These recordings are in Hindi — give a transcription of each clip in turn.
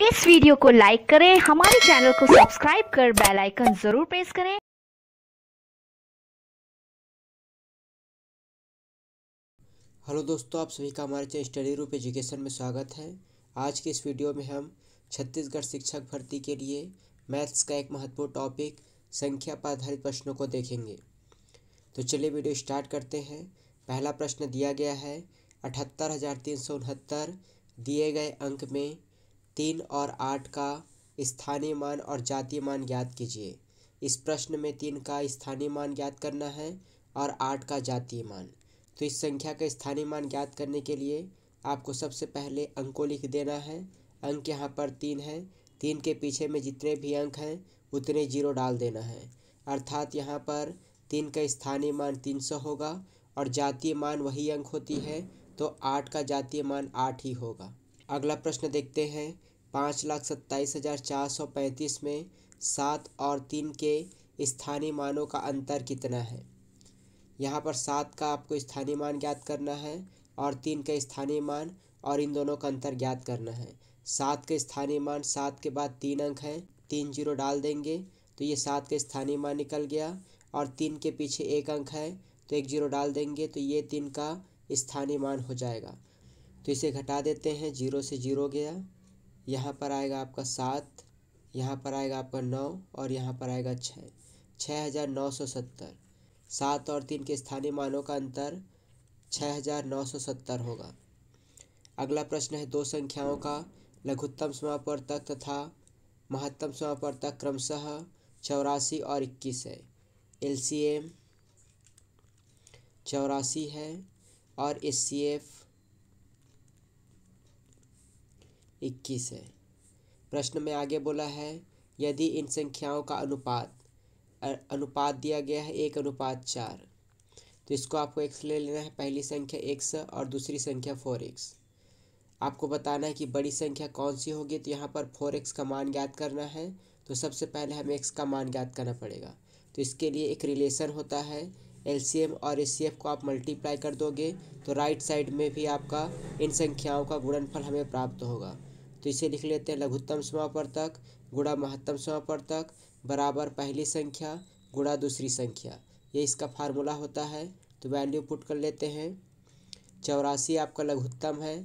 इस वीडियो को लाइक करें, हमारे चैनल को सब्सक्राइब कर बेल आइकन ज़रूर प्रेस करें। हेलो दोस्तों, आप सभी का हमारे चैनल स्टडी रूप एजुकेशन में स्वागत है। आज के इस वीडियो में हम छत्तीसगढ़ शिक्षक भर्ती के लिए मैथ्स का एक महत्वपूर्ण टॉपिक, संख्या पर आधारित प्रश्नों को देखेंगे। तो चलिए वीडियो स्टार्ट करते हैं। पहला प्रश्न दिया गया है, अठहत्तर दिए गए अंक में तीन और आठ का स्थानीय मान और जातीय मान ज्ञात कीजिए। इस प्रश्न में तीन का स्थानीय मान ज्ञात करना है और आठ का जातीय मान। तो इस संख्या का स्थानीय मान ज्ञात करने के लिए आपको सबसे पहले अंकों लिख देना है। अंक यहाँ पर तीन है। तीन के पीछे में जितने भी अंक हैं, उतने ज़ीरो डाल देना है। अर्थात यहाँ पर तीन का स्थानीय मान तीन सौ होगा और जातीय मान वही अंक होती है तो आठ का जातीय मान आठ ही होगा। अगला प्रश्न देखते हैं। पाँच लाख सत्ताईस हज़ार चार सौ पैंतीस में सात और तीन के स्थानीय मानों का अंतर कितना है? यहाँ पर सात का आपको स्थानीय मान ज्ञात करना है और तीन का स्थानीय मान और इन दोनों का अंतर ज्ञात करना है। सात का स्थानीय मान, सात के बाद तीन अंक है। तीन ज़ीरो डाल देंगे तो ये सात का स्थानीय मान निकल गया और तीन के पीछे एक अंक है तो एक ज़ीरो डाल देंगे तो ये तीन का स्थानीय मान हो जाएगा। तो इसे घटा देते हैं, ज़ीरो से ज़ीरो गया। यहाँ पर आएगा आपका सात, यहाँ पर आएगा आपका नौ और यहाँ पर आएगा छः। छः हज़ार नौ सौ सत्तर। सात और तीन के स्थानीय मानों का अंतर छः हज़ार नौ सौ सत्तर होगा। अगला प्रश्न है, दो संख्याओं का लघुत्तम समापवर्तक तथा महत्तम समापवर्तक क्रमशः चौरासी और इक्कीस है। एल सी एम चौरासी है और एस सी एफ़ इक्कीस है। प्रश्न में आगे बोला है, यदि इन संख्याओं का अनुपात अनुपात दिया गया है, एक अनुपात चार। तो इसको आपको एक्स ले लेना है, पहली संख्या एक्स और दूसरी संख्या फोर एक्स आपको बताना है कि बड़ी संख्या कौन सी होगी तो यहाँ पर फोर एक्स का मान ज्ञात करना है। तो सबसे पहले हमें एक्स का मान ज्ञात करना पड़ेगा। तो इसके लिए एक रिलेशन होता है एलसीएम और एस को आप मल्टीप्लाई कर दोगे तो राइट साइड में भी आपका इन संख्याओं का गुणनफल हमें प्राप्त होगा। तो इसे लिख लेते हैं लघुत्तम समापर्तक गुणा महत्तम समापर्तक बराबर पहली संख्या, गुणा दूसरी संख्या। ये इसका फार्मूला होता है तो वैल्यू पुट कर लेते हैं। चौरासी आपका लघुत्तम है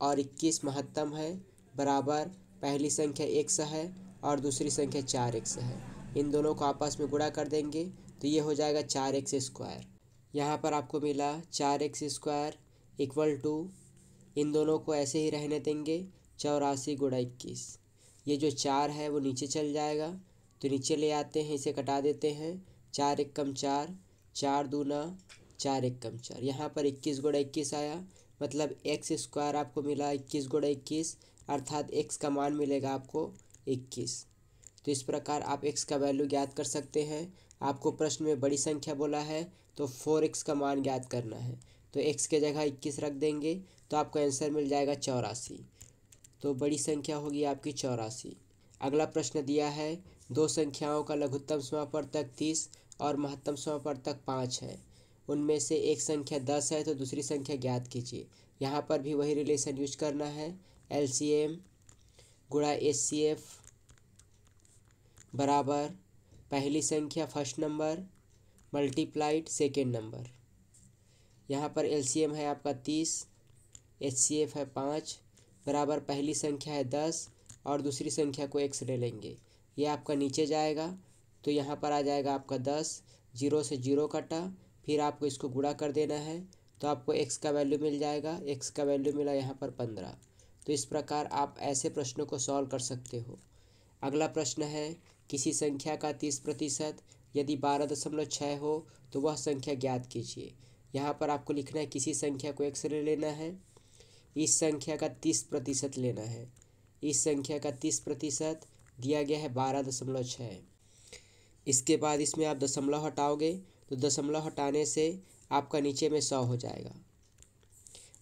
और इक्कीस महत्तम है, बराबर पहली संख्या एक सौ है और दूसरी संख्या चार एक सौ है। इन दोनों को आपस में गुणा कर देंगे तो ये हो जाएगा चार एक्स स्क्वायर यहाँ पर आपको मिला चार एक्स स्क्वायर इक्वल टू इन दोनों को ऐसे ही रहने देंगे चौरासी गुणा इक्कीस। ये जो चार है, वो नीचे चल जाएगा। तो नीचे ले आते हैं, इसे कटा देते हैं। चार एक कम चार चार दूना चार एक कम चार। यहाँ पर इक्कीस गुणा इक्कीस आया। मतलब एक्स स्क्वायर आपको मिला इक्कीस गुणा इक्कीस, अर्थात एक्स का मान मिलेगा आपको इक्कीस। तो इस प्रकार आप एक्स का वैल्यू ज्ञात कर सकते हैं। आपको प्रश्न में बड़ी संख्या बोला है तो फोर एक्स का मान ज्ञात करना है। तो एक्स के जगह इक्कीस रख देंगे तो आपको आंसर मिल जाएगा चौरासी। तो बड़ी संख्या होगी आपकी चौरासी। अगला प्रश्न दिया है, दो संख्याओं का लघुत्तम समापर तक तीस और महत्तम समापर तक पाँच है। उनमें से एक संख्या दस है तो दूसरी संख्या ज्ञात कीजिए। यहाँ पर भी वही रिलेशन यूज़ करना है। एल सी एम गुड़ा एस सी एफ़ बराबर पहली संख्या first number multiplied second number यहाँ पर एल सी एम है आपका तीस एच सी एफ़ है पाँच बराबर पहली संख्या है दस और दूसरी संख्या को एक्स ले लेंगे। ये आपका नीचे जाएगा तो यहाँ पर आ जाएगा आपका दस, ज़ीरो से ज़ीरो कटा, फिर आपको इसको गुड़ा कर देना है तो आपको एक्स का वैल्यू मिल जाएगा एक्स का वैल्यू मिला यहाँ पर पंद्रह। तो इस प्रकार आप ऐसे प्रश्नों को सॉल्व कर सकते हो। अगला प्रश्न है, किसी संख्या का तीस प्रतिशत यदि बारह दशमलव छः हो तो वह संख्या ज्ञात कीजिए। यहाँ पर आपको लिखना है, किसी संख्या को एक्स ले लेना है इस संख्या का तीस प्रतिशत लेना है। इस संख्या का तीस प्रतिशत दिया गया है बारह दशमलव छः इसके बाद इसमें आप दशमलव हटाओगे तो दशमलव हटाने से आपका नीचे में सौ हो जाएगा।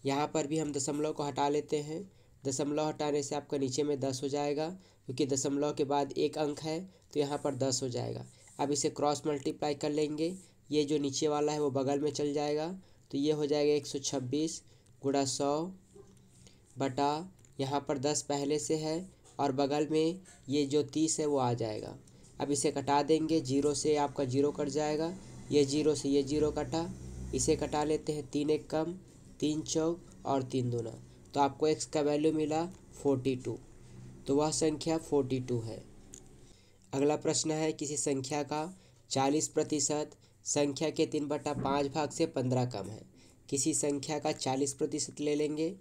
यहाँ पर भी हम दशमलव को हटा लेते हैं। दशमलव हटाने से आपका नीचे में दस हो जाएगा, क्योंकि दशमलव के बाद एक अंक है तो यहाँ पर दस हो जाएगा। अब इसे क्रॉस मल्टीप्लाई कर लेंगे। ये जो नीचे वाला है वो बगल में चल जाएगा तो ये हो जाएगा एक सौ छब्बीस गुड़ा सौ बटा यहाँ पर दस पहले से है और बगल में ये जो तीस है वो आ जाएगा। अब इसे कटा देंगे, ज़ीरो से आपका ज़ीरो कट जाएगा। ये ज़ीरो से ये ज़ीरो कटा, इसे कटा लेते हैं तीन एक कम, तीन चौक और तीन दूना। तो आपको एक्स का वैल्यू मिला फोर्टी टू तो वह संख्या फोर्टी टू है। अगला प्रश्न है किसी संख्या का चालीस प्रतिशत, संख्या के तीन बटा पाँच भाग से पंद्रह कम है। किसी संख्या का चालीस प्रतिशत ले लेंगे।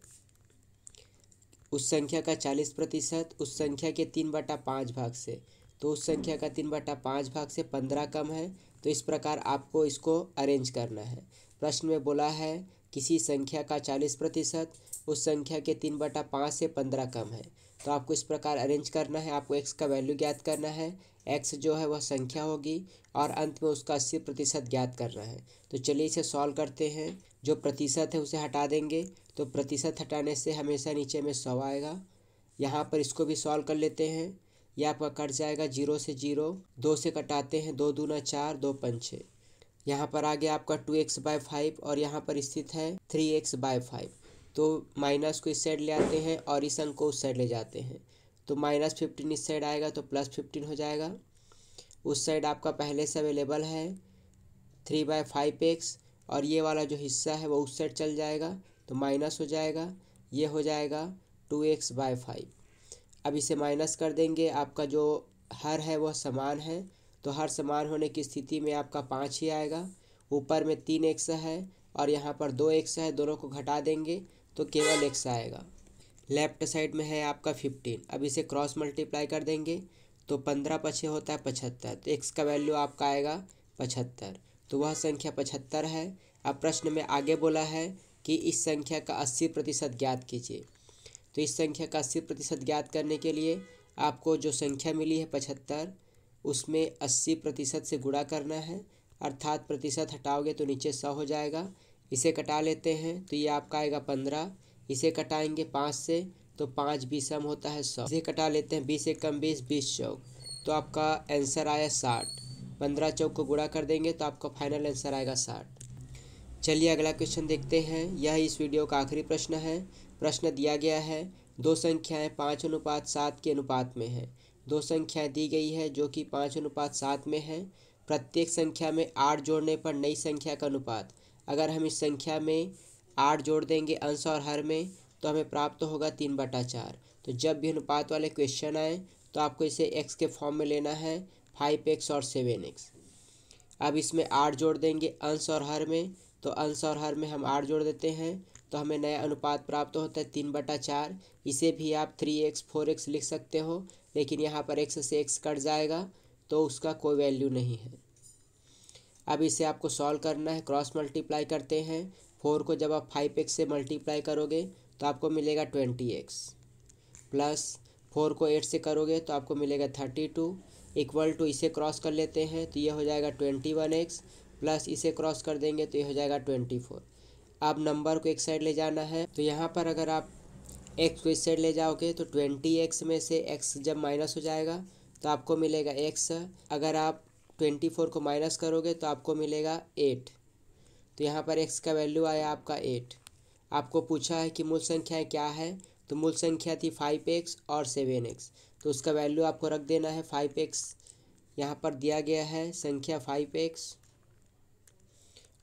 उस संख्या का चालीस प्रतिशत, उस संख्या के तीन बटा पाँच भाग से। तो उस संख्या का तीन बटा पाँच भाग से पंद्रह कम है तो इस प्रकार आपको इसको अरेंज करना है। प्रश्न में बोला है, किसी संख्या का चालीस प्रतिशत, उस संख्या के तीन बटा पाँच से पंद्रह कम है। तो आपको इस प्रकार अरेंज करना है, आपको एक्स का वैल्यू ज्ञात करना है एक्स जो है वह संख्या होगी, और अंत में उसका अस्सी प्रतिशत ज्ञात करना है। तो चलिए इसे सॉल्व करते हैं। जो प्रतिशत है उसे हटा देंगे। तो प्रतिशत हटाने से हमेशा नीचे में सौ आएगा। यहाँ पर इसको भी सॉल्व कर लेते हैं। यह आपका कट जाएगा ज़ीरो से ज़ीरो। दो से कटाते हैं, दो दूना चार, दो पंचे यहाँ पर आ गया आपका टू एक्स बाय फाइव और यहाँ पर स्थित है थ्री एक्स बाय फाइव तो माइनस को इस साइड ले आते हैं और इस अंक को उस साइड ले जाते हैं। तो माइनस फिफ्टीन इस साइड आएगा तो प्लस फिफ्टीन हो जाएगा। उस साइड आपका पहले से अवेलेबल है। थ्री बाय फाइव एक्स और ये वाला जो हिस्सा है वो उस साइड चल जाएगा तो माइनस हो जाएगा, ये हो जाएगा टू एक्स बाय फाइव। अब इसे माइनस कर देंगे, आपका जो हर है वह समान है तो हर समान होने की स्थिति में आपका पाँच ही आएगा। ऊपर में तीन एक्स है और यहाँ पर दो एक्स है, दोनों को घटा देंगे तो केवल एक्स आएगा। लेफ़्ट साइड में है आपका फिफ्टीन। अब इसे क्रॉस मल्टीप्लाई कर देंगे तो पंद्रह पछे होता है पचहत्तर तो एक्स का वैल्यू आपका आएगा पचहत्तर। तो वह संख्या पचहत्तर है। अब प्रश्न में आगे बोला है कि इस संख्या का अस्सी प्रतिशत ज्ञात कीजिए। तो इस संख्या का अस्सी प्रतिशत ज्ञात करने के लिए आपको जो संख्या मिली है पचहत्तर, उसमें अस्सी प्रतिशत से गुणा करना है। अर्थात प्रतिशत हटाओगे तो नीचे सौ हो जाएगा। इसे कटा लेते हैं तो ये आपका आएगा पंद्रह। इसे कटाएँगे पाँच से तो पाँच बीसम होता है सौ। इसे कटा लेते हैं बीस एक कम बीस बीस चौक। तो आपका आंसर आया साठ। पंद्रह चौक को गुणा कर देंगे तो आपका फाइनल आंसर आएगा साठ। चलिए अगला क्वेश्चन देखते हैं। यह इस वीडियो का आखिरी प्रश्न है। प्रश्न दिया गया है, दो संख्याएँ पाँच अनुपात सात के अनुपात में है। दो संख्याएँ दी गई है जो कि पाँच अनुपात सात में है। प्रत्येक संख्या में आठ जोड़ने पर नई संख्या का अनुपात। अगर हम इस संख्या में आठ जोड़ देंगे अंश और हर में तो हमें प्राप्त होगा तीन बटा चार। तो जब भी अनुपात वाले क्वेश्चन आए तो आपको इसे एक्स के फॉर्म में लेना है। फाइव एक्स और सेवन एक्स। अब इसमें आठ जोड़ देंगे अंश और हर में तो अंश और हर में हम आठ जोड़ देते हैं तो हमें नया अनुपात प्राप्त होता है तीन बटा चार। इसे भी आप थ्री एक्स फोर एक्स लिख सकते हो, लेकिन यहाँ पर एक्स से एक्स कट जाएगा तो उसका कोई वैल्यू नहीं है। अब इसे आपको सॉल्व करना है क्रॉस मल्टीप्लाई करते हैं। फोर को जब आप फाइव एक्स से मल्टीप्लाई करोगे तो आपको मिलेगा ट्वेंटी एक्स प्लस फोर को एट से करोगे तो आपको मिलेगा थर्टी टू इक्वल टू इसे क्रॉस कर लेते हैं तो ये हो जाएगा ट्वेंटी वन एक्स प्लस इसे क्रॉस कर देंगे तो ये हो जाएगा ट्वेंटी फोर। अब नंबर को एक साइड ले जाना है तो यहाँ पर अगर आप एक्स को इस साइड ले जाओगे तो ट्वेंटी एक्स में से एक्स जब माइनस हो जाएगा तो आपको मिलेगा एक्स अगर आप ट्वेंटी फोर को माइनस करोगे तो आपको मिलेगा एट। तो यहाँ पर एक्स का वैल्यू आया आपका एट। आपको पूछा है कि मूल संख्याएँ क्या है तो मूल संख्या थी फाइव एक्स और सेवन एक्स। तो उसका वैल्यू आपको रख देना है फाइव एक्स यहाँ पर दिया गया है संख्या फाइव एक्स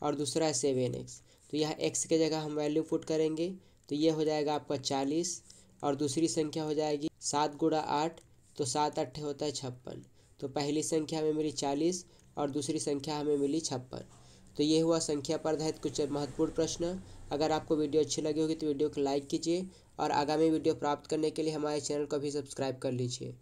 और दूसरा है सेवन एक्स तो यहाँ एक्स के जगह हम वैल्यू पुट करेंगे तो ये हो जाएगा आपका चालीस और दूसरी संख्या हो जाएगी सात गुड़ा आठ तो सात अट्ठे होता है छप्पन। तो पहली संख्या हमें मिली चालीस और दूसरी संख्या हमें मिली छप्पन। तो ये हुआ संख्या पर आधारित कुछ महत्वपूर्ण प्रश्न। अगर आपको वीडियो अच्छी लगी होगी तो वीडियो को लाइक कीजिए और आगामी वीडियो प्राप्त करने के लिए हमारे चैनल को भी सब्सक्राइब कर लीजिए।